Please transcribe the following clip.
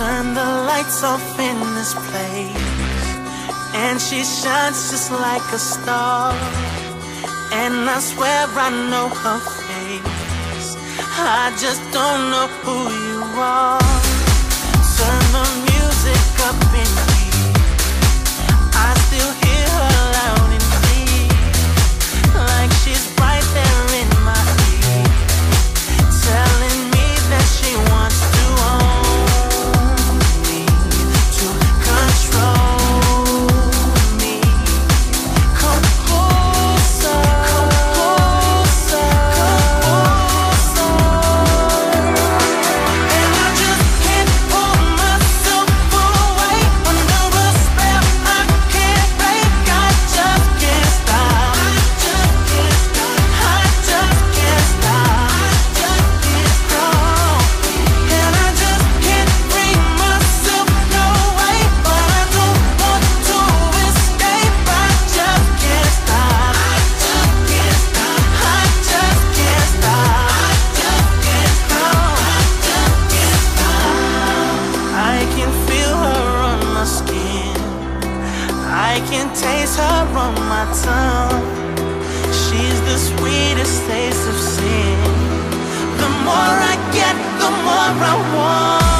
Turn the lights off in this place. And she shines just like a star. And I swear I know her face. I just don't know who you are. Turn the music up in can taste her on my tongue. She's the sweetest taste of sin. The more I get, the more I want.